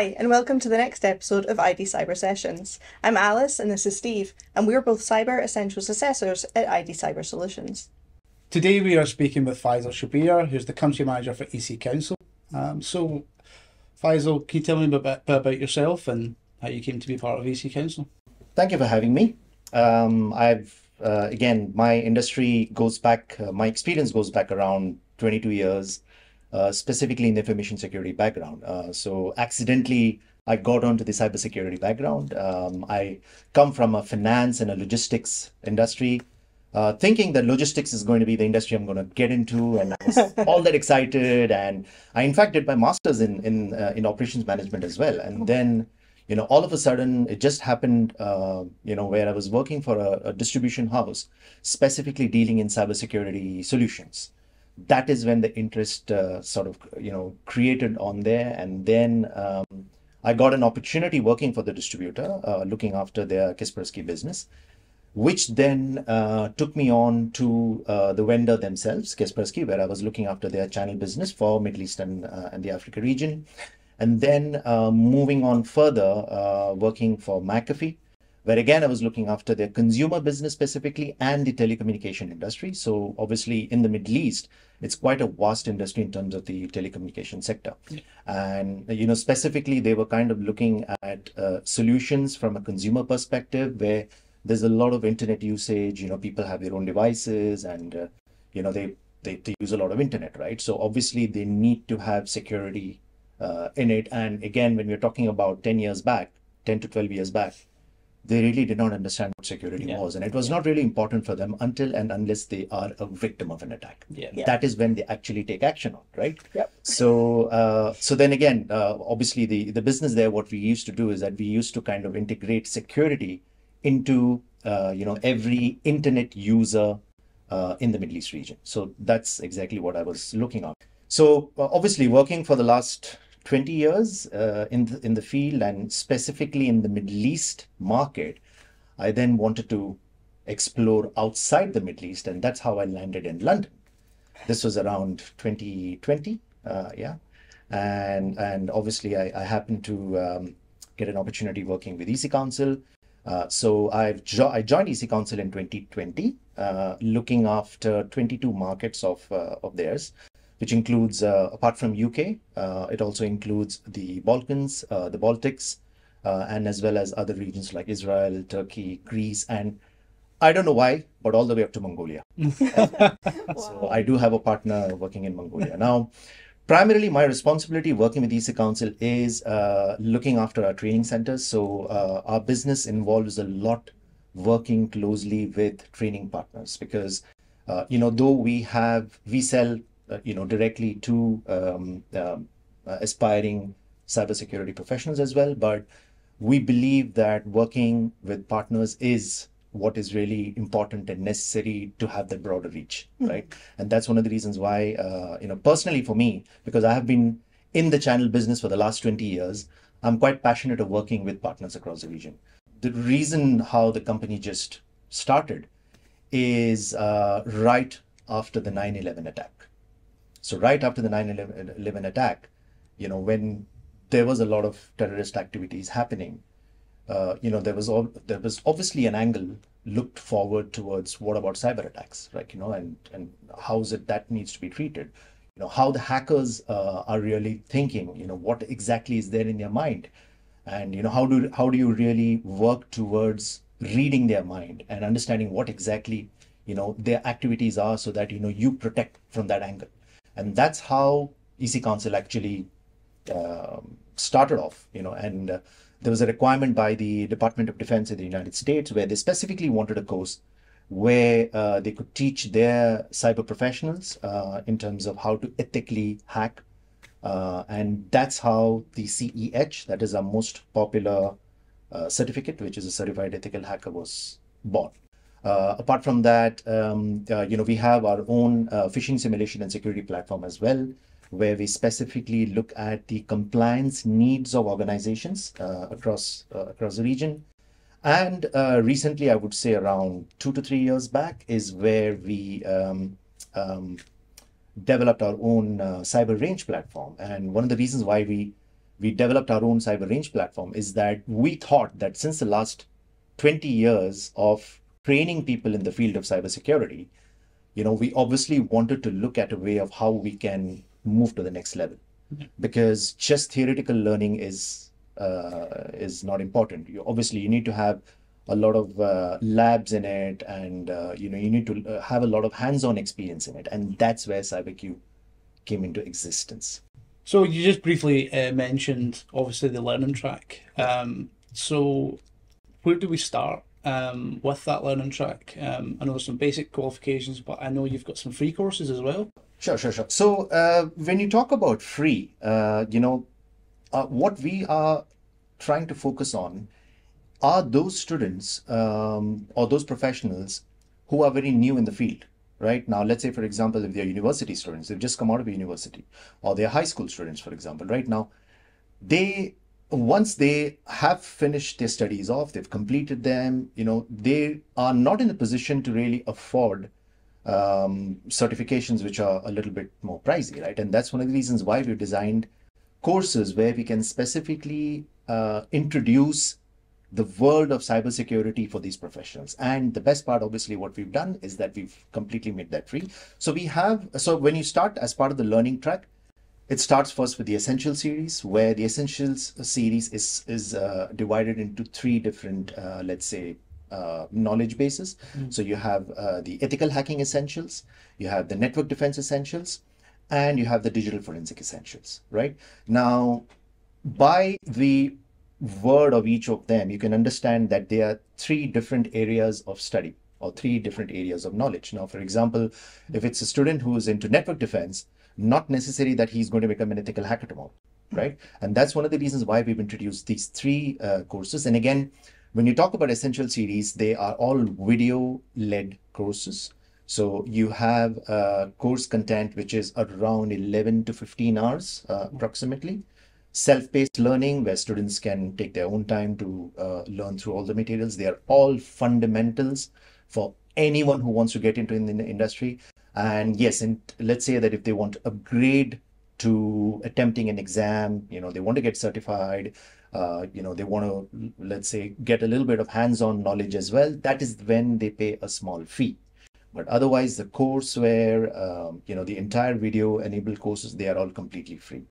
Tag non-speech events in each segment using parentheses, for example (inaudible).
Hi, and welcome to the next episode of ID Cyber Sessions. I'm Alice, and this is Steve, and we're both Cyber Essentials Assessors at ID Cyber Solutions. Today we are speaking with Faizal Shabeer, who's the Country Manager for EC Council. Um, so, Faizal, can you tell me a bit, bit about yourself and how you came to be part of EC Council? Thank you for having me. Um, I've, uh, again, my industry goes back, uh, my experience goes back around 22 years uh, specifically in the information security background. Uh, so accidentally, I got onto the cybersecurity background. Um, I come from a finance and a logistics industry, uh, thinking that logistics is going to be the industry I'm going to get into, and I was (laughs) all that excited. And I, in fact, did my master's in in uh, in operations management as well. And then, you know, all of a sudden, it just happened. Uh, you know, where I was working for a, a distribution house, specifically dealing in cybersecurity solutions that is when the interest uh, sort of you know created on there. And then um, i got an opportunity working for the distributor uh, looking after their kaspersky business which then uh, took me on to uh, the vendor themselves kaspersky where i was looking after their channel business for middle east and, uh, and the africa region. And then uh, moving on further working for mcafee where again I was looking after their consumer business specifically and the telecommunication industry. So obviously in the Middle East, it's quite a vast industry in terms of the telecommunication sector. Yeah. And you know specifically they were kind of looking at uh, solutions from a consumer perspective where there's a lot of internet usage. You know people have their own devices and uh, you know they, they they use a lot of internet, right? So obviously they need to have security uh, in it. And again, when we're talking about 10 years back, 10 to 12 years back they really did not understand what security yeah. was and it was yeah. not really important for them until and unless they are a victim of an attack yeah. that is when they actually take action on right yep. so uh, so then again uh, obviously the the business there what we used to do is that we used to kind of integrate security into uh, you know every internet user uh, in the middle east region so that's exactly what i was looking at so uh, obviously working for the last 20 years uh, in, the, in the field and specifically in the Middle East market, I then wanted to explore outside the Middle East, and that's how I landed in London. This was around 2020, uh, yeah, and and obviously I, I happened to um, get an opportunity working with EC Council. Uh, so I've jo- I joined EC Council in 2020, uh, looking after 22 markets of uh, of theirs which includes, uh, apart from UK, uh, it also includes the Balkans, uh, the Baltics, and as well as other regions like Israel, Turkey, Greece, and I don't know why, but all the way up to Mongolia. wow. (laughs) So I do have a partner working in Mongolia. Now, primarily my responsibility working with EC Council is uh, looking after our training centers. So uh, our business involves a lot working closely with training partners because, uh, you know, though we have, we sell you know, directly to um, um, uh, aspiring cybersecurity professionals as well. But we believe that working with partners is what is really important and necessary to have that broader reach, mm-hmm. right? And that's one of the reasons why, uh, you know, personally for me, because I have been in the channel business for the last 20 years, I'm quite passionate of working with partners across the region. The reason how the company just started is uh, right after the 9 11 attack. So right after the 9/11 attack, you know, when there was a lot of terrorist activities happening, uh, you know, there was there was obviously an angle looked forward towards what about cyber attacks, right? You know, and and how is it that needs to be treated? You know, how the hackers uh, are really thinking. You know, what exactly is there in their mind, and you know, how do how do you really work towards reading their mind and understanding what exactly you know their activities are, so that you know you protect from that angle and that's how EC Council actually um, started off, you know, and uh, there was a requirement by the Department of Defense in the United States where they specifically wanted a course where uh, they could teach their cyber professionals uh, in terms of how to ethically hack. Uh, and that's how the CEH, that is our most popular uh, certificate, which is a certified ethical hacker, was born. Uh, apart from that, um, uh, you know, we have our own uh, phishing simulation and security platform as well, where we specifically look at the compliance needs of organizations uh, across uh, across the region. And uh, recently, I would say around two to three years back, is where we um, um, developed our own cyber range platform. And one of the reasons why we we developed our own cyber range platform is that we thought that since the last 20 years of training people in the field of cybersecurity, you know, we obviously wanted to look at a way of how we can move to the next level, because just theoretical learning is uh, is not important. You obviously you need to have a lot of uh, labs in it, and uh, you know you need to uh, have a lot of hands-on experience in it, and that's where CyberQ came into existence. So you just briefly uh, mentioned obviously the learning track. Um, so where do we start um, with that learning track? Um, I know there's some basic qualifications, but I know you've got some free courses as well. Sure, sure, sure. So uh, when you talk about free, uh, you know, uh, what we are trying to focus on are those students um, or those professionals who are very new in the field right now let's say for example if they're university students they've just come out of a university or they're high school students for example right now they once they have finished their studies off they've completed them you know they are not in a position to really afford um, certifications which are a little bit more pricey right and that's one of the reasons why we've designed courses where we can specifically uh, introduce the world of cybersecurity for these professionals. And the best part, obviously, what we've done is that we've completely made that free. So we have, so when you start as part of the learning track, it starts first with the essential series, where the essentials series is is uh, divided into three different, uh, let's say, uh, knowledge bases. Mm. So you have uh, the ethical hacking essentials, you have the network defense essentials, and you have the digital forensic essentials. Right now, by the word of each of them, you can understand that there are three different areas of study or three different areas of knowledge. Now, for example, if it's a student who is into network defense, not necessary that he's going to become an ethical hacker tomorrow, right? And that's one of the reasons why we've introduced these three uh, courses. And again, when you talk about essential series, they are all video-led courses. So you have course content which is around 11 to 15 hours uh, approximately self-paced learning where students can take their own time to uh, learn through all the materials. They are all fundamentals for anyone who wants to get into in the industry. And yes, and let's say that if they want to upgrade to attempting an exam, you know, they want to get certified, uh, you know, they want to, let's say, get a little bit of hands-on knowledge as well, that is when they pay a small fee. But otherwise, the courseware, um, you know, the entire video enabled courses, they are all completely free.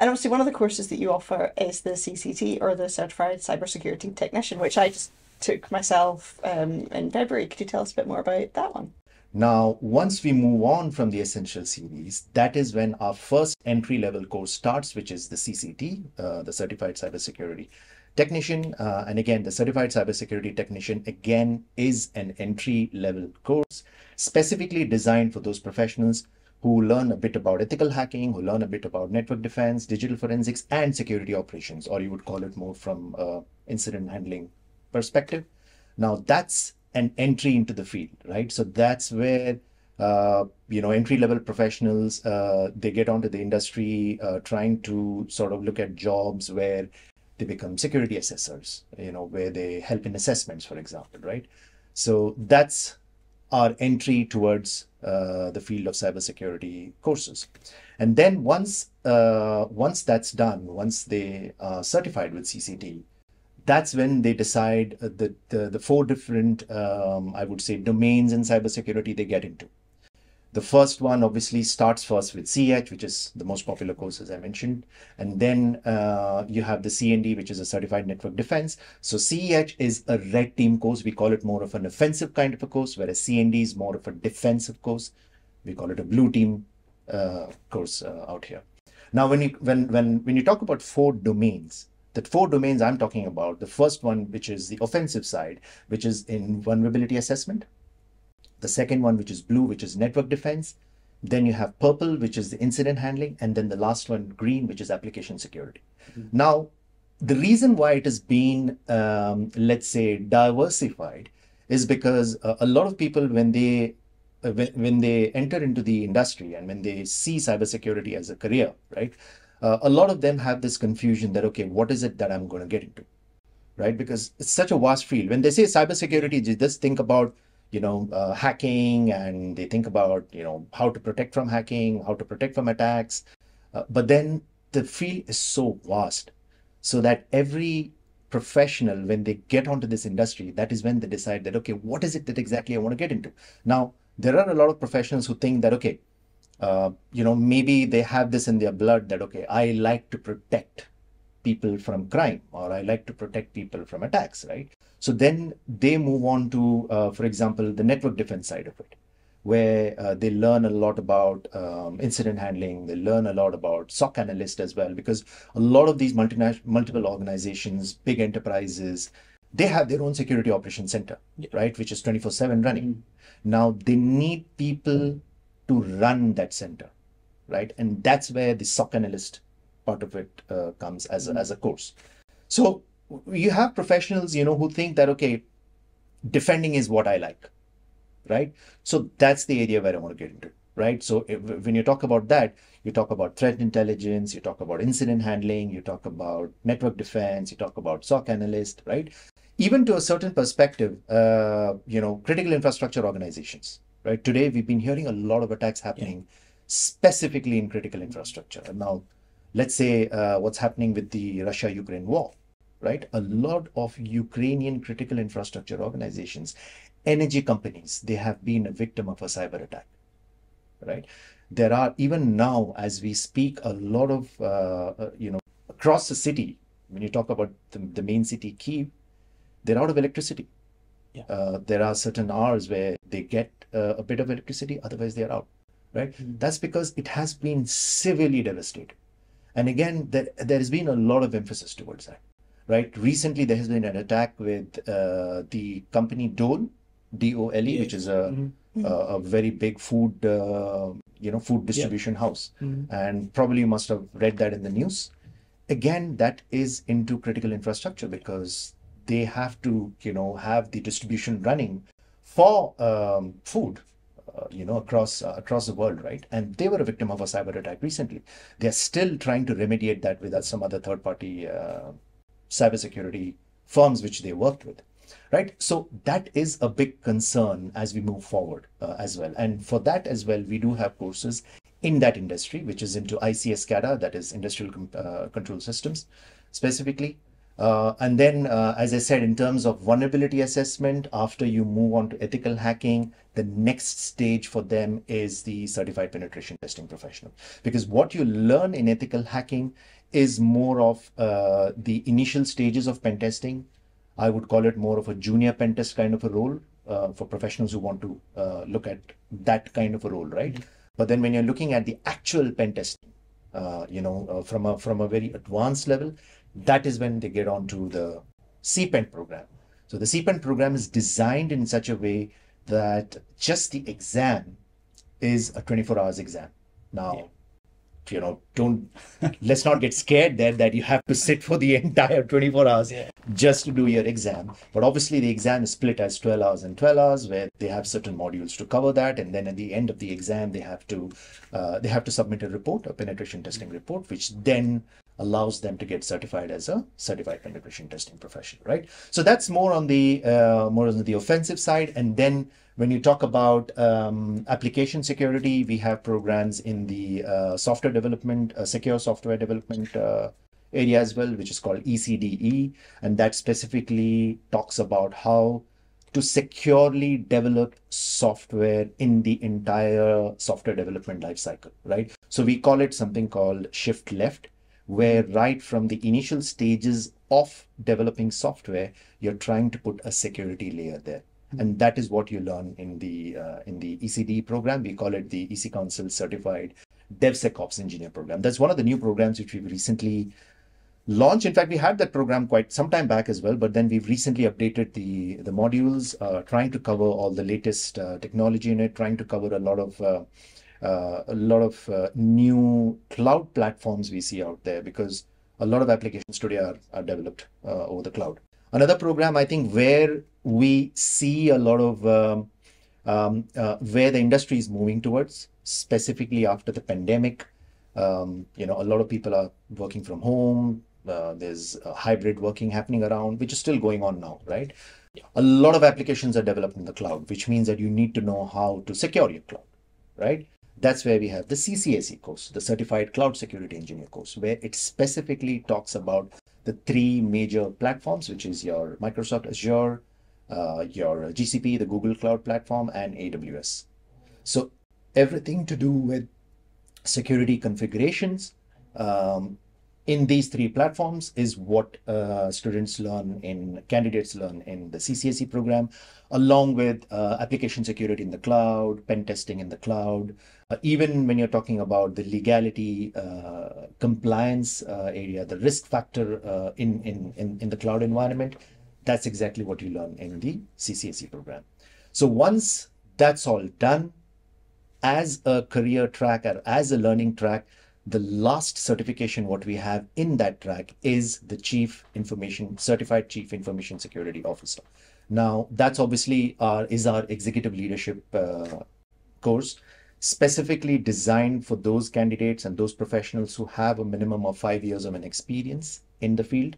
And obviously, one of the courses that you offer is the CCT or the Certified Cybersecurity Technician, which I just took myself um, in February. Could you tell us a bit more about that one? Now, once we move on from the Essential series, that is when our first entry level course starts, which is the CCT, uh, the Certified Cybersecurity Technician. Uh, and again, the Certified Cybersecurity Technician, again, is an entry level course specifically designed for those professionals who learn a bit about ethical hacking, who learn a bit about network defense, digital forensics, and security operations, or you would call it more from uh, incident handling perspective. Now that's an entry into the field, right? So that's where uh, you know entry level professionals uh, they get onto the industry uh, trying to sort of look at jobs where they become security assessors, you know, where they help in assessments, for example, right? So that's our entry towards uh, the field of cybersecurity courses. And then once uh, once that's done, once they are certified with CCT, that's when they decide the, the, the four different, um, I would say, domains in cybersecurity they get into. The first one obviously starts first with CH, which is the most popular course, as I mentioned. And then uh, you have the CND, which is a certified network defense. So CH is a red team course. We call it more of an offensive kind of a course, whereas CND is more of a defensive course. We call it a blue team uh, course uh, out here. Now, when you when when when you talk about four domains, the four domains I'm talking about, the first one, which is the offensive side, which is in vulnerability assessment, the second one, which is blue, which is network defense. Then you have purple, which is the incident handling. And then the last one, green, which is application security. Mm-hmm. Now, the reason why it has been, um, let's say, diversified is because uh, a lot of people, when they uh, when, when they enter into the industry and when they see cybersecurity as a career, right? Uh, a lot of them have this confusion that okay, what is it that I'm going to get into, right? Because it's such a vast field. When they say cybersecurity, they just think about you know, uh, hacking and they think about, you know, how to protect from hacking, how to protect from attacks. Uh, but then the field is so vast so that every professional, when they get onto this industry, that is when they decide that, okay, what is it that exactly I want to get into? Now, there are a lot of professionals who think that, okay, uh, you know, maybe they have this in their blood that, okay, I like to protect people from crime or I like to protect people from attacks, right? So then they move on to, uh, for example, the network defense side of it where uh, they learn a lot about um, incident handling. They learn a lot about SOC analyst as well, because a lot of these multinational, multiple organizations, big enterprises, they have their own security operations center, Yeah. right, which is 24 7 running. Now they need people to run that center, right? And that's where the SOC analyst part of it uh, comes as, a, as a course. So you have professionals, you know, who think that, okay, defending is what I like right? So that's the area where I want to get into, right? So if, when you talk about that, you talk about threat intelligence, you talk about incident handling, you talk about network defense, you talk about SOC analyst, right? Even to a certain perspective, uh, you know, critical infrastructure organizations, right? Today we've been hearing a lot of attacks happening specifically in critical infrastructure. And now, let's say uh, what's happening with the Russia-Ukraine war, right? A lot of Ukrainian critical infrastructure organizations energy companies they have been a victim of a cyber attack right there are even now as we speak a lot of uh, uh, you know across the city when you talk about the, the main city kiev they're out of electricity Yeah. uh, there are certain hours where they get uh, a bit of electricity otherwise they're out right Mhm. that's because it has been severely devastated and again there, there has been a lot of emphasis towards that right recently there has been an attack with uh, the company dole d-o-l-e Yeah. which is a, Mhm. a, a very big food uh, you know food distribution house Mhm. and probably you must have read that in the news again that is into critical infrastructure because they have to you know have the distribution running for um, food uh, you know across uh, across the world right? And they were a victim of a cyber attack recently. They're still trying to remediate that with uh, some other third party uh, cybersecurity firms which they worked with right? So that is a big concern as we move forward uh, as well. And for that as well we do have courses in that industry which is into ICS SCADA that is industrial com- uh, control systems specifically uh, and then uh, as i said in terms of vulnerability assessment after you move on to ethical hacking the next stage for them is the certified penetration testing professional. Because what you learn in ethical hacking is more of uh, the initial stages of pen testing. I would call it more of a junior pen test kind of a role uh, for professionals who want to uh, look at that kind of a role, right? But then when you're looking at the actual pen testing, uh, you know, uh, from a from a very advanced level, that is when they get onto the CPENT program. So the CPENT program is designed in such a way that just the exam is a 24 hours exam. Now, you know, don't (laughs) let's not get scared there that you have to sit for the (laughs) entire 24 hours Yeah. just to do your exam. But obviously, the exam is split as 12 hours and 12 hours, where they have certain modules to cover that, and then at the end of the exam, they have to uh, they have to submit a report, a penetration testing report, which then allows them to get certified as a certified penetration testing professional, right? So that's more on the uh, more on the offensive side, and then when you talk about um, application security, we have programs in the uh, software development, uh, secure software development uh, area as well, which is called ECDE, and that specifically talks about how to securely develop software in the entire software development lifecycle, right? So we call it something called shift left, where right from the initial stages of developing software, you're trying to put a security layer there. And that is what you learn in the uh, in the ECD program. We call it the EC Council Certified DevSecOps Engineer program. That's one of the new programs which we've recently launched. In fact, we had that program quite some time back as well, but then we've recently updated the the modules, uh, trying to cover all the latest uh, technology in it, trying to cover a lot of uh, a lot of uh, new cloud platforms we see out there because a lot of applications today are, are developed uh, over the cloud. Another program, I think, where we see a lot of um, um, uh, where the industry is moving towards, specifically after the pandemic. Um, you know, a lot of people are working from home. Uh, there's hybrid working happening around, which is still going on now, right? A lot of applications are developed in the cloud, which means that you need to know how to secure your cloud, right? That's where we have the CCSE course, the Certified Cloud Security Engineer course, where it specifically talks about the three major platforms, which is your Microsoft Azure, uh, your GCP, the Google Cloud Platform, and AWS. So everything to do with security configurations um, in these three platforms is what uh, students learn in candidates learn in the CCSE program, along with uh, application security in the cloud, pen testing in the cloud. Uh, even when you're talking about the legality, uh, compliance uh, area, the risk factor uh, in, in, in, in the cloud environment, that's exactly what you learn in the CCSE program. So once that's all done, as a career track or as a learning track, the last certification what we have in that track is the chief information certified chief information security officer. Now that's obviously our is our executive leadership uh, course specifically designed for those candidates and those professionals who have a minimum of five years of an experience in the field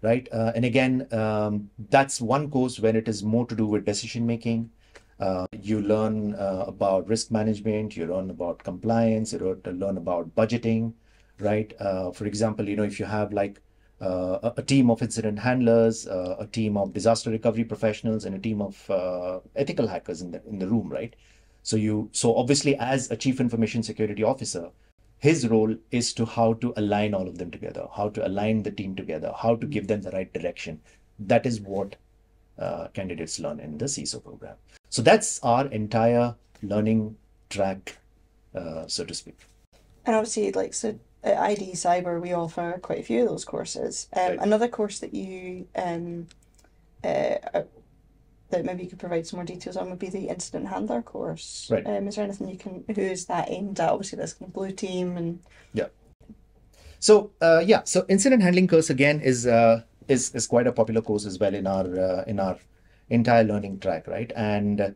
right? Uh, and again um, that's one course when it is more to do with decision making uh, you learn uh, about risk management, you learn about compliance, you learn about budgeting, right? Uh, for example, you know, if you have like uh, a, a, team of incident handlers, uh, a team of disaster recovery professionals, and a team of ethical hackers in the in the room, right? So you so obviously as a chief information security officer, his role is to how to align all of them together, how to align the team together, how to give them the right direction. That is what candidates learn in the CISO program. So that's our entire learning track, uh, so to speak. And obviously, like so, at ID Cyber, we offer quite a few of those courses. Um, Right. Another course that you um, uh, uh, that maybe you could provide some more details on would be the incident handler course. Right. Um, is there anything you can? Who is that aimed at? Obviously, that's kind of blue team and Yeah. So uh, yeah, so incident handling course again is uh, is is quite a popular course as well in our uh, in our entire learning track, right? And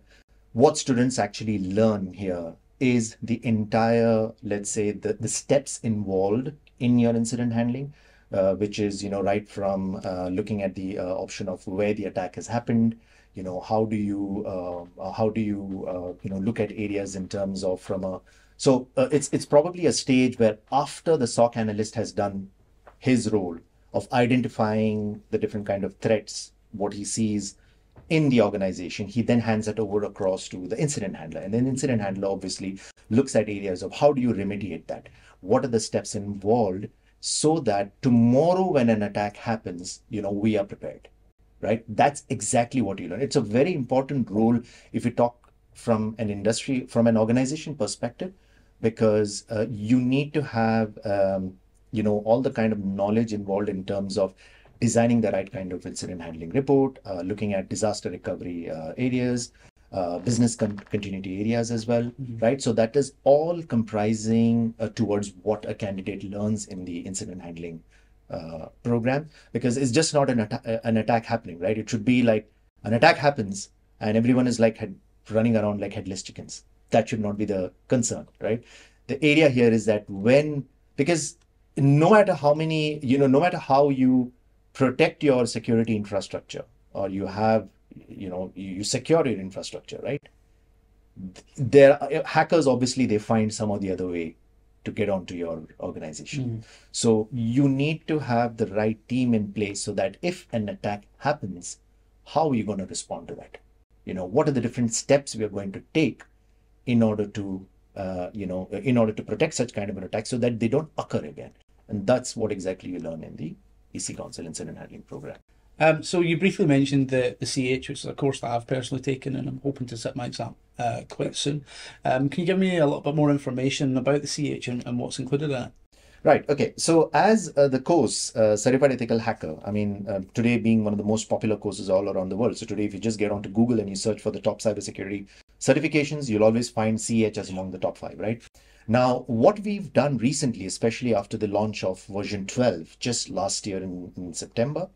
what students actually learn here is the entire, let's say, the the steps involved in your incident handling, uh, which is you know right from uh, looking at the uh, option of where the attack has happened, you know how do you uh, how do you uh, you know look at areas in terms of from a so uh, it's it's probably a stage where after the SOC analyst has done his role of identifying the different kind of threats, what he sees in the organization, he then hands it over across to the incident handler. And then incident handler obviously looks at areas of how do you remediate that? What are the steps involved so that tomorrow when an attack happens, you know, we are prepared. Right? That's exactly what you learn. It's a very important role if you talk from an industry, from an organization perspective, because uh, you need to have um, you know all the kind of knowledge involved in terms of designing the right kind of incident handling report uh, looking at disaster recovery uh, areas uh, business con- continuity areas as well right? So that is all comprising uh, towards what a candidate learns in the incident handling uh, program because it's just not an, atta- an attack happening right? It should be like an attack happens and everyone is like head, running around like headless chickens. That should not be the concern right? The area here is that when because no matter how many you know no matter how you protect your security infrastructure or you have you know you, secure your infrastructure right? There are, hackers obviously they find some or the other way to get onto your organization. So you need to have the right team in place so that if an attack happens how are you going to respond to that? You know what are the different steps we are going to take in order to uh, you know in order to protect such kind of an attack so that they don't occur again and that's what exactly you learn in the ec council incident handling program Um, so you briefly mentioned the, the CH, which is a course that I've personally taken, and I'm hoping to sit my exam uh, quite soon. Um, can you give me a little bit more information about the CH and, and what's included in it? Right. Okay. So, as uh, the course, uh, Certified Ethical Hacker, I mean, uh, today being one of the most popular courses all around the world. So, today, if you just get onto Google and you search for the top cybersecurity certifications, you'll always find CH as among the top five, right? Now, what we've done recently, especially after the launch of version 12 just last year in, in September,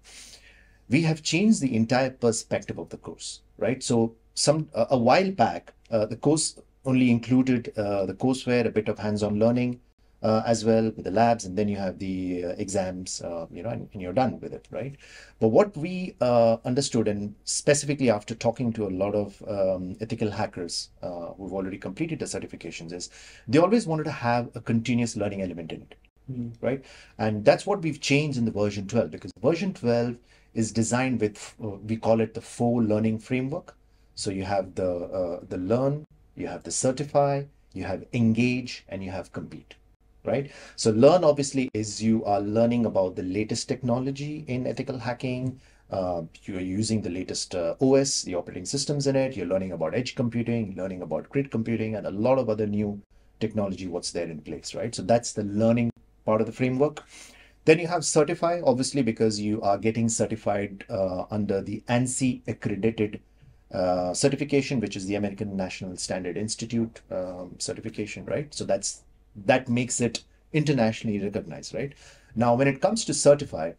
we have changed the entire perspective of the course, right? So, some a a while back, uh, the course only included uh, the courseware, a bit of hands-on learning, uh, as well with the labs, and then you have the uh, exams, uh, you know, and, and you're done with it, right? But what we uh, understood, and specifically after talking to a lot of um, ethical hackers uh, who've already completed the certifications, is they always wanted to have a continuous learning element in it, Mm. right? And that's what we've changed in the version 12 because version 12 is designed with uh, we call it the four learning framework. So you have the uh, the learn, you have the certify, you have engage, and you have compete, right? So learn obviously is you are learning about the latest technology in ethical hacking. Uh, you're using the latest uh, OS, the operating systems in it. You're learning about edge computing, learning about grid computing, and a lot of other new technology. What's there in place, right? So that's the learning part of the framework. Then you have certify, obviously, because you are getting certified uh, under the ANSI accredited uh, certification, which is the American National Standard Institute um, certification, right? So that's that makes it internationally recognized, right? Now, when it comes to certify,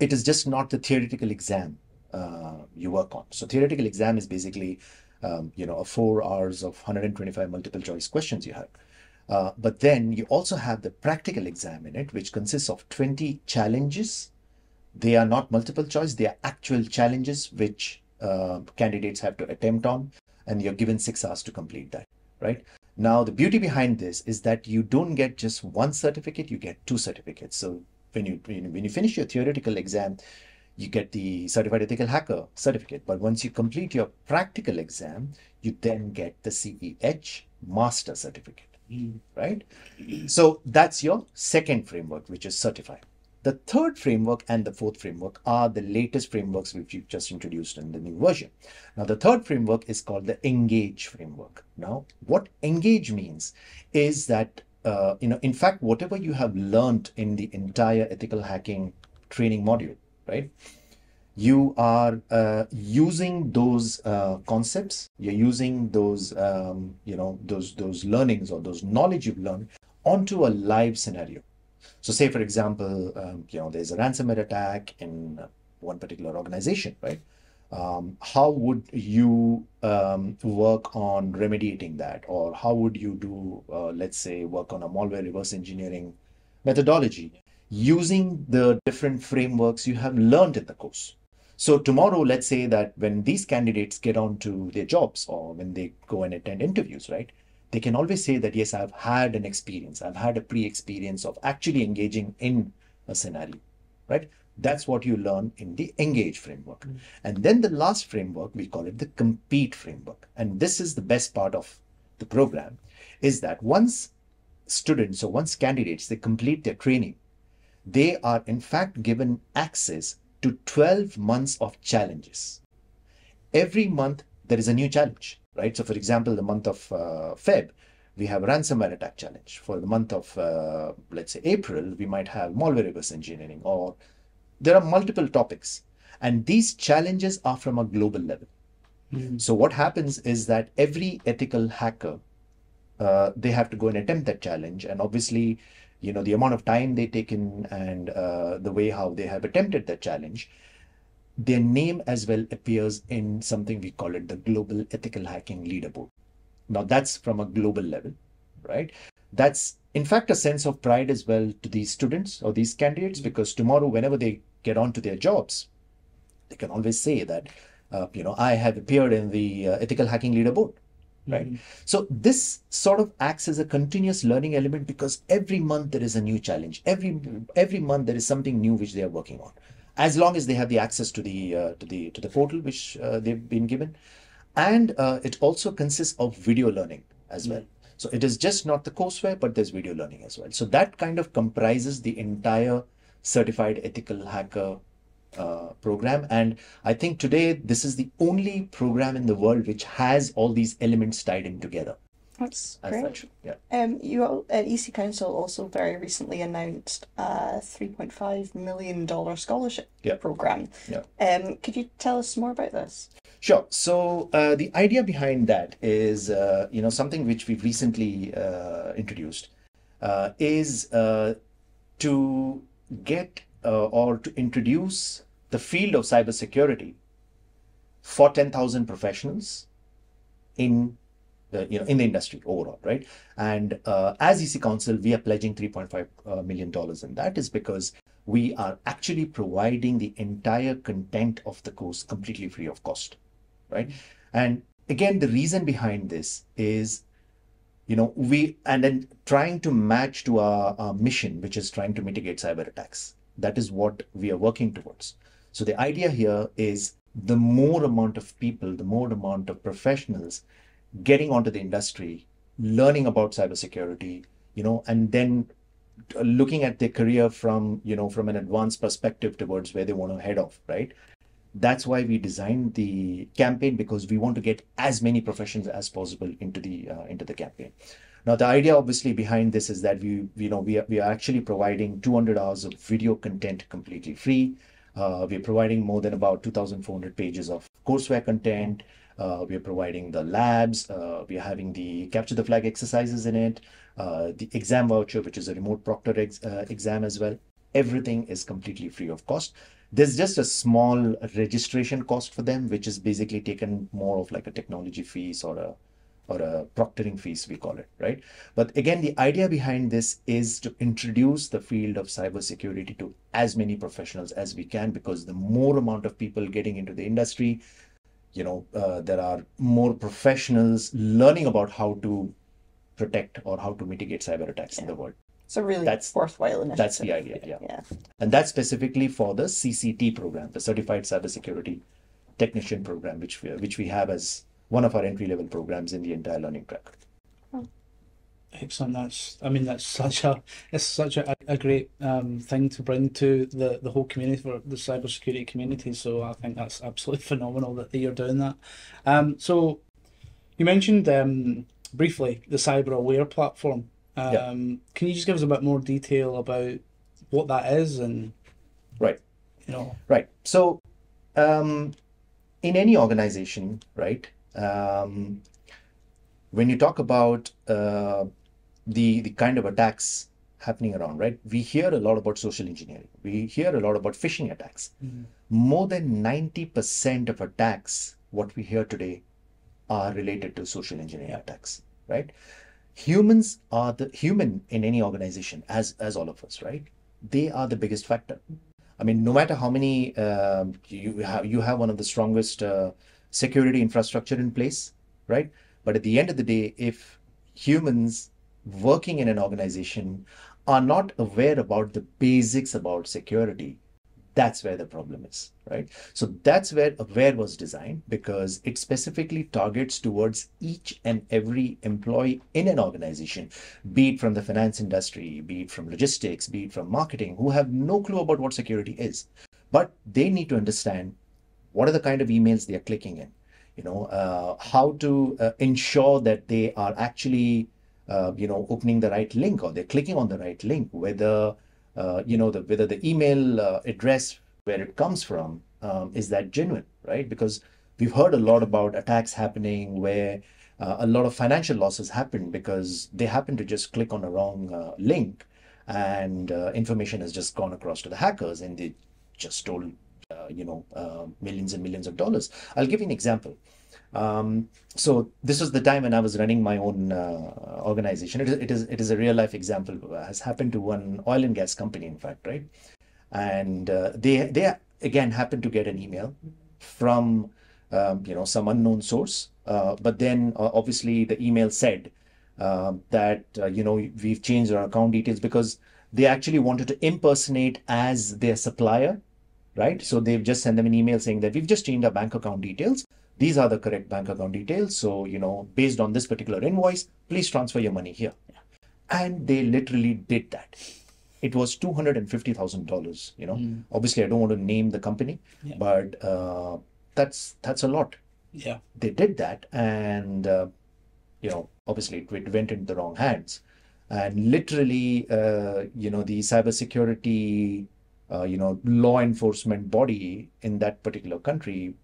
it is just not the theoretical exam uh, you work on. So theoretical exam is basically, um, you know, a four hours of 125 multiple choice questions you have. Uh, but then you also have the practical exam in it, which consists of 20 challenges. They are not multiple choice, they are actual challenges which uh, candidates have to attempt on, and you're given six hours to complete that, right? Now, the beauty behind this is that you don't get just one certificate, you get two certificates. So when you when you finish your theoretical exam, you get the certified ethical hacker certificate. But once you complete your practical exam, you then get the CEH master certificate mm. right? So that's your second framework, which is certified. The third framework and the fourth framework are the latest frameworks which we've just introduced in the new version. Now, the third framework is called the Engage framework. Now, what Engage means is that, uh, you know, in fact, whatever you have learned in the entire ethical hacking training module, right? you are uh, using those uh, concepts you're using those um, you know those those learnings or those knowledge you've learned onto a live scenario so say for example um, you know there's a ransomware attack in one particular organization right? Um, how would you um, work on remediating that? Or how would you do uh, let's say work on a malware reverse engineering methodology using the different frameworks you have learned in the course? So tomorrow, let's say that when these candidates get on to their jobs or when they go and attend interviews, right? They can always say that, yes, I've had an experience. I've had a pre-experience of actually engaging in a scenario, right? That's what you learn in the engage framework. Mm-hmm. And then the last framework, we call it the compete framework. And this is the best part of the program is that once students or once candidates, they complete their training, they are in fact given access to 12 months of challenges. Every month, there is a new challenge, right? So, for example, the month of uh, Feb, we have a ransomware attack challenge. For the month of, uh, let's say, April, we might have malware reverse engineering, or there are multiple topics. And these challenges are from a global level. Mm-hmm. So, what happens is that every ethical hacker, uh, they have to go and attempt that challenge. And obviously, you know the amount of time they take in and uh, the way how they have attempted that challenge their name as well appears in something we call it the global ethical hacking leaderboard. Now that's from a global level right? That's in fact a sense of pride as well to these students or these candidates because tomorrow whenever they get on to their jobs they can always say that uh, you know i have appeared in the uh, ethical hacking leaderboard right? Mm-hmm. so this sort of acts as a continuous learning element because every month there is a new challenge. Every every month there is something new which they are working on as long as they have the access to the uh, to the to the portal which uh, they've been given and uh, it also consists of video learning as well so it is just not the courseware but there's video learning as well so that kind of comprises the entire certified ethical hacker uh, program. And I think today this is the only program in the world which has all these elements tied in together. That's great. Such. Yeah. Um, you all, uh, EC Council also very recently announced a three point five million dollar scholarship yeah. program. Yeah. Um, could you tell us more about this? Sure. So uh, the idea behind that is, uh, you know, something which we've recently uh, introduced uh, is uh, to get uh, or to introduce the field of cybersecurity for 10,000 professionals in the, you know, in the industry overall, right? And uh, as EC Council, we are pledging 3.5 uh, million dollars, and that is because we are actually providing the entire content of the course completely free of cost, right? And again, the reason behind this is you know we and then trying to match to our, our mission which is trying to mitigate cyber attacks that is what we are working towards so the idea here is the more amount of people the more amount of professionals getting onto the industry learning about cybersecurity you know and then looking at their career from you know from an advanced perspective towards where they want to head off right? That's why we designed the campaign because we want to get as many professions as possible into the uh, into the campaign. Now the idea obviously behind this is that we you know we are, we are actually providing 200 hours of video content completely free. Uh, we're providing more than about 2400 pages of courseware content. uh, we are providing the labs uh, we are having the capture the flag exercises in it uh, the exam voucher which is a remote proctor ex- uh, exam as well everything is completely free of cost there's just a small registration cost for them, which is basically taken more of like a technology fees or a or a proctoring fees, we call it, right? But again, the idea behind this is to introduce the field of cybersecurity to as many professionals as we can, because the more amount of people getting into the industry, you know, uh, there are more professionals learning about how to protect or how to mitigate cyber attacks in the world. so really That's- worthwhile initiative. that's the idea, yeah. Yeah. And that's specifically for the CCT program, the Certified Cybersecurity Technician program, which we, which we have as one of our entry level programs in the entire learning track. Excellent. That's, I mean, that's such a, it's such a, a great um, thing to bring to the, the whole community for the cybersecurity community. So I think that's absolutely (laughs) phenomenal that you're doing that. Um, so you mentioned um, briefly the Cyber Aware platform. Um, Yeah. Can you just give us a bit more detail about what that is and, Right. you know, Right. So, um, in any organization, right, um, when you talk about uh, the the kind of attacks happening around, right, we hear a lot about social engineering. We hear a lot about phishing attacks. More than ninety percent of attacks, what we hear today, are related to social engineering attacks, right? Humans are the human in any organization, as as all of us, right? They are the biggest factor. I mean, no matter how many um, you have, you have one of the strongest uh, security infrastructure in place, right? But at the end of the day, if humans working in an organization are not aware about the basics about security, that's where the problem is, right? So that's where Aware was designed because it specifically targets towards each and every employee in an organization, be it from the finance industry, be it from logistics, be it from marketing, who have no clue about what security is. But they need to understand what are the kind of emails they are clicking in, you know, uh, how to uh, ensure that they are actually, uh, you know, opening the right link or they're clicking on the right link, whether uh, you know, the, whether the email uh, address where it comes from um, is that genuine, right? Because we've heard a lot about attacks happening where uh, a lot of financial losses happen because they happen to just click on a wrong uh, link and information has just gone across to the hackers and they just stole, you know, millions and millions of dollars. I'll give you an example. Um, so this was the time when I was running my own uh, organization. It is, it is it is a real life example. It has happened to one oil and gas company, in fact, right? And uh, they they again happened to get an email from um, you know some unknown source, uh, but then uh, obviously the email said uh, that uh, you know we've changed our account details because they actually wanted to impersonate as their supplier right? So they've just sent them an email saying that we've just changed our bank account details. These are the correct bank account details. So, you know, based on this particular invoice, please transfer your money here. And they literally did that. It was $250,000, you know. Obviously, I don't want to name the company, Yeah. but uh, that's that's a lot. yeah. They did that and, uh, you know, obviously it, it went into the wrong hands. And literally, uh, you know, the cybersecurity uh, you know, law enforcement body in that particular country,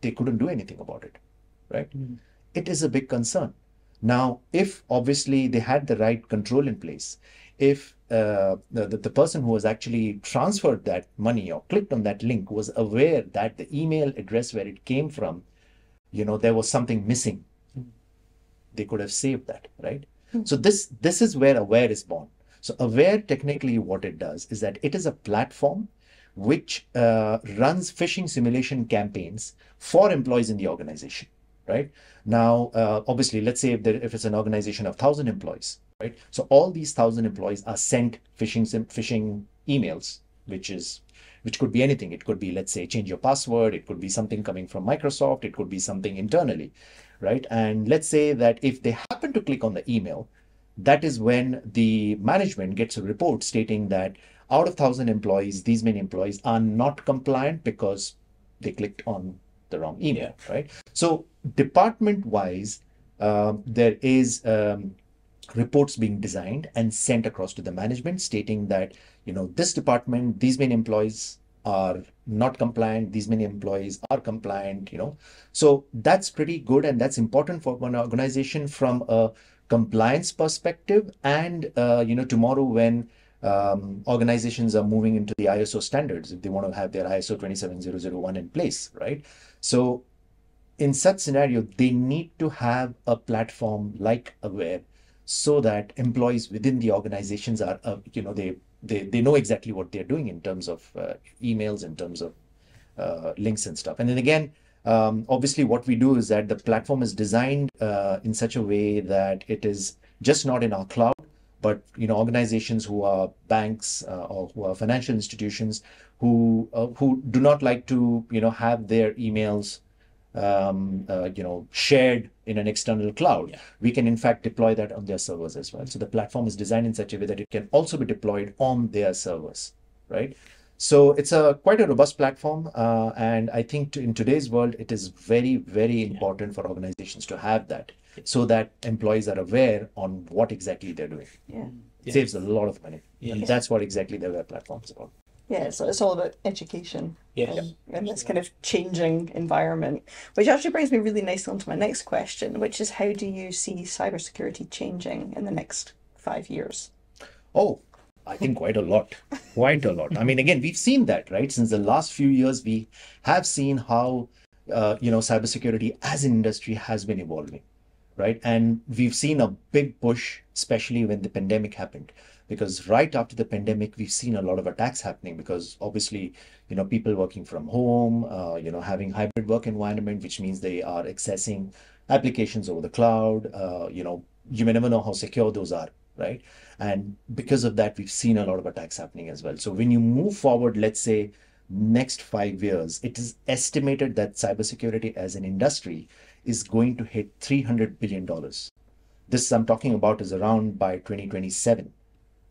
they couldn't do anything about it, right? Hmm. It is a big concern. Now, if obviously they had the right control in place, if uh, the, the, the person who was actually transferred that money or clicked on that link was aware that the email address where it came from, you know, there was something missing, hmm. they could have saved that, right? Hmm. So this this is where Aware is born. So Aware technically what it does is that it is a platform which uh, runs phishing simulation campaigns for employees in the organization, right? Now, uh, obviously, let's say if, there, if it's an organization of thousand employees, right? So all these thousand employees are sent phishing phishing emails, which is which could be anything. It could be, let's say, change your password. It could be something coming from Microsoft. It could be something internally, right? And let's say that if they happen to click on the email, that is when the management gets a report stating that out of 1000 employees these many employees are not compliant because they clicked on the wrong email right? So department wise um, there is um, reports being designed and sent across to the management stating that you know this department these many employees are not compliant these many employees are compliant you know. So that's pretty good and that's important for an organization from a compliance perspective and uh, you know tomorrow when um, organizations are moving into the ISO standards if they want to have their ISO 27001 in place, right? So in such scenario, they need to have a platform like Aware so that employees within the organizations are, uh, you know, they, they, they know exactly what they're doing in terms of uh, emails, in terms of uh, links and stuff. And then again, um, obviously what we do is that the platform is designed uh, in such a way that it is just not in our cloud, but you know organizations who are banks uh, or who are financial institutions who uh, who do not like to you know have their emails um, uh, you know shared in an external cloud yeah. we can in fact deploy that on their servers as well so the platform is designed in such a way that it can also be deployed on their servers right so it's a quite a robust platform uh, and i think to, in today's world it is very very important yeah. for organizations to have that so that employees are aware on what exactly they're doing. Yeah. It saves a lot of money. Yeah. And that's what exactly the web platform is about. Yeah, so it's all about education yeah. in, in this kind of changing environment. Which actually brings me really nicely onto my next question, which is how do you see cybersecurity changing in the next five years? Oh, I think quite a lot. (laughs) Quite a lot. I mean, again, we've seen that, right? Since the last few years, we have seen how, uh, you know, cybersecurity as an industry has been evolving right? And we've seen a big push, especially when the pandemic happened, because right after the pandemic, we've seen a lot of attacks happening because obviously, you know, people working from home, uh, you know, having hybrid work environment, which means they are accessing applications over the cloud. Uh, you know, you may never know how secure those are, right? And because of that, we've seen a lot of attacks happening as well. So when you move forward, let's say next five years, it is estimated that cybersecurity as an industry is going to hit $300 billion. This I'm talking about is around by 2027,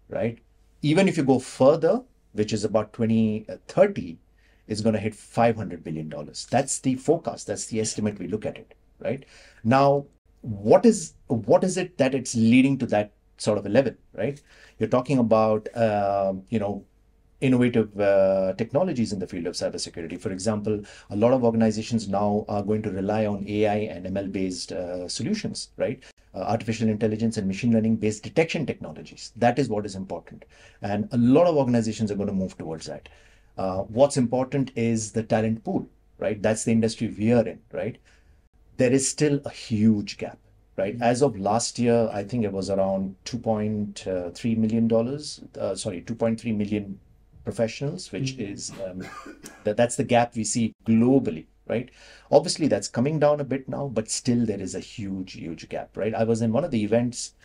right? Even if you go further, which is about 2030, is going to hit $500 billion. That's the forecast. That's the estimate we look at it, right? Now, what is what is it that it's leading to that sort of a level, right? You're talking about, uh, you know, innovative uh, technologies in the field of cybersecurity. For example, a lot of organizations now are going to rely on AI and ML based uh, solutions, right? Uh, artificial intelligence and machine learning based detection technologies. That is what is important. And a lot of organizations are going to move towards that. Uh, what's important is the talent pool, right? That's the industry we are in, right? There is still a huge gap right? As of last year, I think it was around $2.3 million, uh, sorry, 2.3 million professionals, which mm-hmm. is um, that, that's the gap we see globally, right? Obviously, that's coming down a bit now, but still there is a huge, huge gap, right? I was in one of the events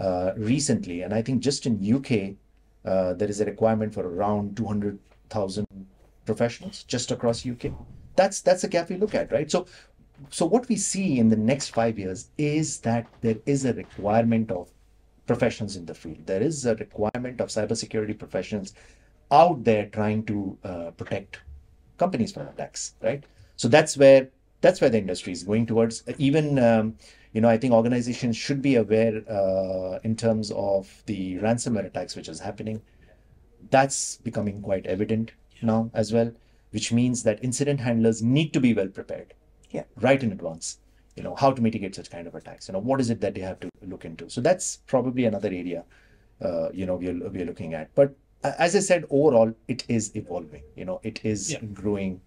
uh, recently, and I think just in UK, uh, there is a requirement for around 200,000 professionals just across UK. That's that's a gap we look at, right? So so what we see in the next five years is that there is a requirement of professionals in the field. There is a requirement of cybersecurity professionals out there trying to uh, protect companies from attacks, right? So that's where that's where the industry is going towards. Even um, you know, I think organizations should be aware uh, in terms of the ransomware attacks which is happening. That's becoming quite evident now as well, which means that incident handlers need to be well prepared, yeah, right in advance. You know how to mitigate such kind of attacks. You know what is it that they have to look into. So that's probably another area. Uh, you know we're we're looking at, but as I said, overall, it is evolving. You know, it is yeah. growing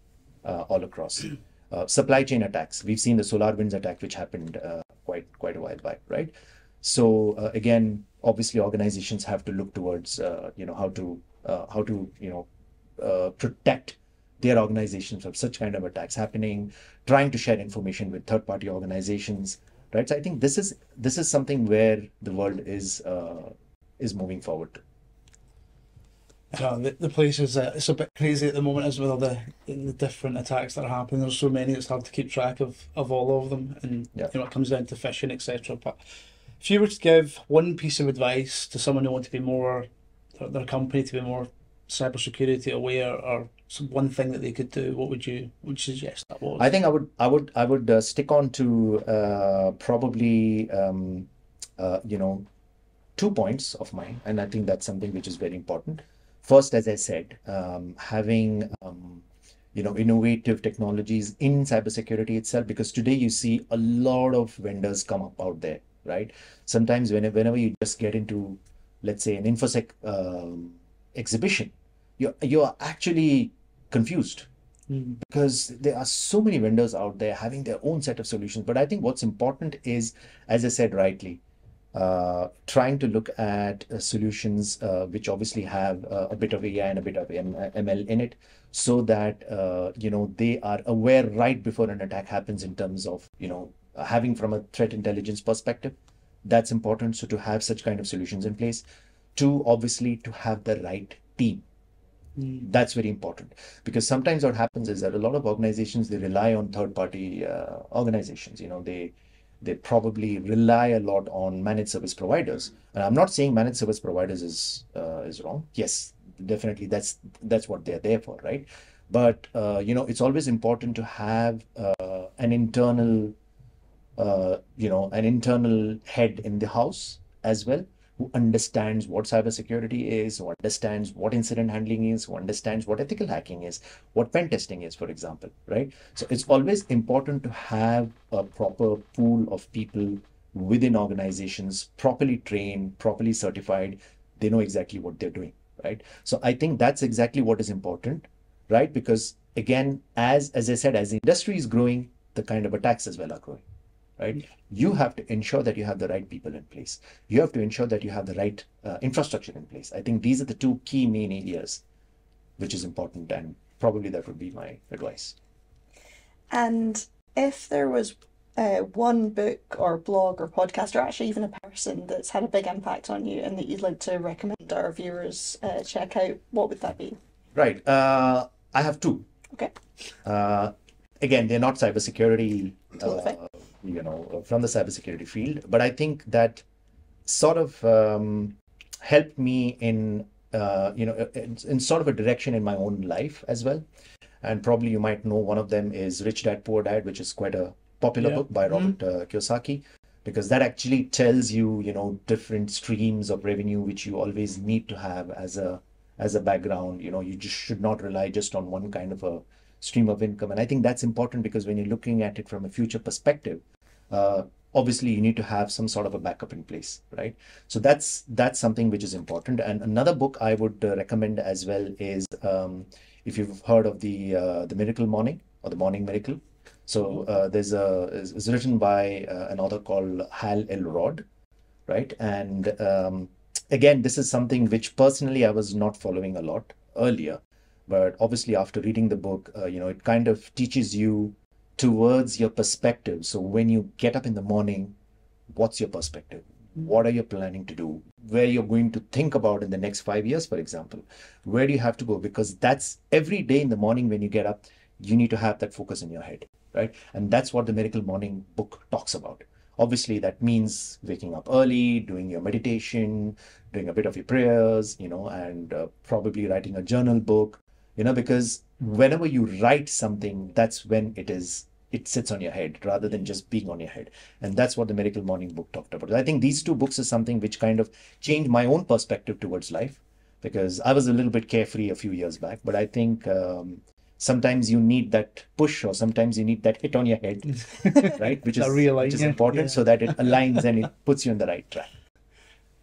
uh, all across. Uh, supply chain attacks. We've seen the SolarWinds attack, which happened uh, quite quite a while back, right? So uh, again, obviously, organizations have to look towards uh, you know how to uh, how to you know protect their organizations from such kind of attacks happening, trying to share information with third-party organizations, right? So I think this is this is something where the world is uh, is moving forward. Uh, the, the place is uh, it's a bit crazy at the moment as all The the different attacks that are happening. There's so many. It's hard to keep track of, of all of them, and yeah. you know it comes down to phishing, etc. But if you were to give one piece of advice to someone who wants to be more their, their company to be more cybersecurity aware, or some one thing that they could do, what would you would you suggest that was? I think I would I would I would uh, stick on to uh, probably um, uh, you know two points of mine, and I think that's something which is very important first, as I said, um, having um, you know innovative technologies in cybersecurity itself, because today you see a lot of vendors come up out there, right? Sometimes whenever, whenever you just get into, let's say, an infosec um, exhibition, you're you're actually confused Mm. because there are so many vendors out there having their own set of solutions. But I think what's important is, as I said rightly, uh, trying to look at uh, solutions uh, which obviously have uh, a bit of AI and a bit of ML in it, so that uh, you know they are aware right before an attack happens in terms of you know having from a threat intelligence perspective. That's important. So to have such kind of solutions in place, to obviously to have the right team. Mm. That's very important because sometimes what happens is that a lot of organizations they rely on third-party uh, organizations. You know they they probably rely a lot on managed service providers. And I'm not saying managed service providers is uh, is wrong. Yes, definitely that's that's what they're there for, right? But uh, you know, it's always important to have uh, an internal, uh, you know, an internal head in the house as well who understands what cybersecurity is, who understands what incident handling is, who understands what ethical hacking is, what pen testing is, for example, right? So it's always important to have a proper pool of people within organizations, properly trained, properly certified. They know exactly what they're doing, right? So I think that's exactly what is important, right? Because again, as as I said, as the industry is growing, the kind of attacks as well are growing right? You have to ensure that you have the right people in place. You have to ensure that you have the right uh, infrastructure in place. I think these are the two key main areas which is important, and probably that would be my advice. And if there was uh, one book or blog or podcast or actually even a person that's had a big impact on you and that you'd like to recommend our viewers uh, check out, what would that be? Right. Uh, I have two. Okay. Uh, again, they're not cybersecurity uh, you know, from the cybersecurity field. But I think that sort of um, helped me in, uh, you know, in, in, sort of a direction in my own life as well. And probably you might know one of them is Rich Dad Poor Dad, which is quite a popular yeah. book by Robert mm-hmm. uh, Kiyosaki, because that actually tells you, you know, different streams of revenue which you always need to have as a as a background. You know, you just should not rely just on one kind of a stream of income. And I think that's important because when you're looking at it from a future perspective, uh, obviously you need to have some sort of a backup in place right? So that's that's something which is important. And another book i would uh, recommend as well is um, if you've heard of the uh, the miracle morning or the morning miracle. So uh, there's a it's written by uh, an author called hal elrod right? And um, again this is something which personally i was not following a lot earlier. But obviously after reading the book uh, you know it kind of teaches you towards your perspective. So when you get up in the morning, what's your perspective? What are you planning to do? Where you're going to think about in the next five years, for example? Where do you have to go? Because that's every day in the morning when you get up, you need to have that focus in your head, right? And that's what the Miracle Morning book talks about. Obviously, that means waking up early, doing your meditation, doing a bit of your prayers, you know, and uh, probably writing a journal book, you know because whenever you write something that's when it is it sits on your head rather than just being on your head. And that's what the miracle morning book talked about. I think these two books is something which kind of changed my own perspective towards life because i was a little bit carefree a few years back but i think um, sometimes you need that push or sometimes you need that hit on your head (laughs) right which is, which is important yeah. so that it aligns and it puts you on the right track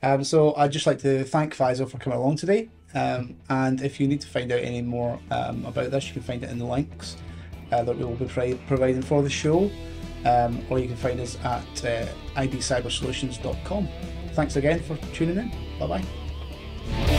um, so i'd just like to thank Faizal for coming along today um, and if you need to find out any more um, about this, you can find it in the links uh, that we will be pro- providing for the show, um, or you can find us at uh, idcybersolutions.com. Thanks again for tuning in. Bye bye.